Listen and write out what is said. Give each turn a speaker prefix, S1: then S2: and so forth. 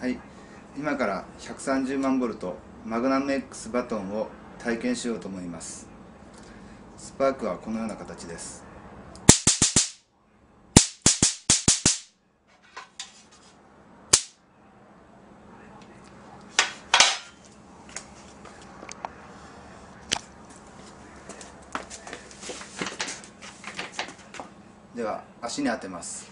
S1: はい。今から130万ボルトマグナム X バトンを体験しようと思います。スパークはこのような形です。では足に当てます。